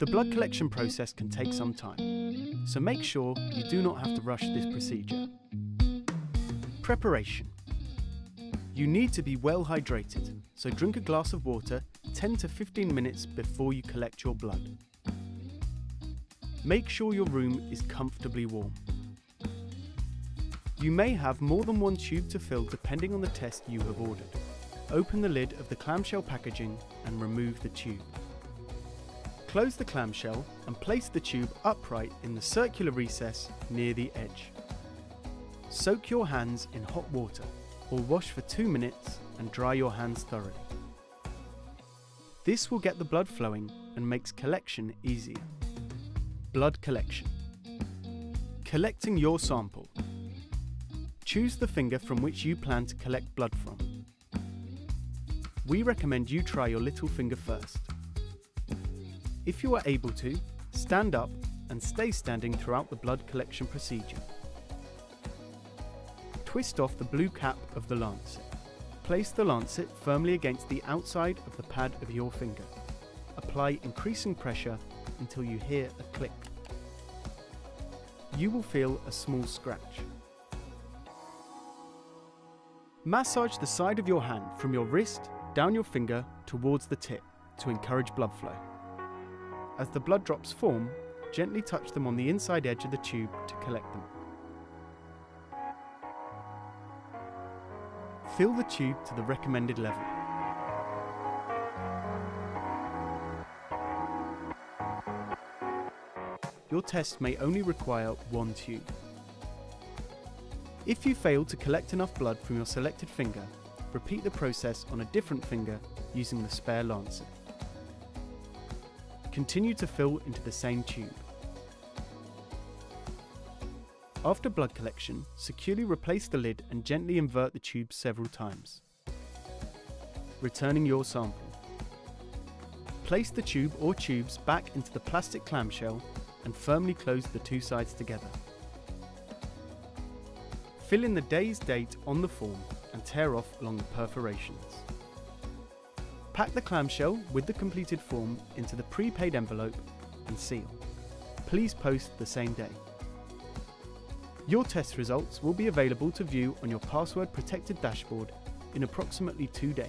The blood collection process can take some time, so make sure you do not have to rush this procedure. Preparation. You need to be well hydrated, so drink a glass of water 10 to 15 minutes before you collect your blood. Make sure your room is comfortably warm. You may have more than one tube to fill depending on the test you have ordered. Open the lid of the clamshell packaging and remove the tube. Close the clamshell and place the tube upright in the circular recess near the edge. Soak your hands in hot water or wash for 2 minutes and dry your hands thoroughly. This will get the blood flowing and makes collection easier. Blood collection. Collecting your sample. Choose the finger from which you plan to collect blood from. We recommend you try your little finger first. If you are able to, stand up and stay standing throughout the blood collection procedure. Twist off the blue cap of the lancet. Place the lancet firmly against the outside of the pad of your finger. Apply increasing pressure until you hear a click. You will feel a small scratch. Massage the side of your hand from your wrist down your finger towards the tip to encourage blood flow. As the blood drops form, gently touch them on the inside edge of the tube to collect them. Fill the tube to the recommended level. Your test may only require one tube. If you fail to collect enough blood from your selected finger, repeat the process on a different finger using the spare lancet. Continue to fill into the same tube. After blood collection, securely replace the lid and gently invert the tube several times. Returning your sample. Place the tube or tubes back into the plastic clamshell and firmly close the two sides together. Fill in the day's date on the form and tear off along the perforations. Pack the clamshell with the completed form into the prepaid envelope and seal. Please post the same day. Your test results will be available to view on your password protected dashboard in approximately two days.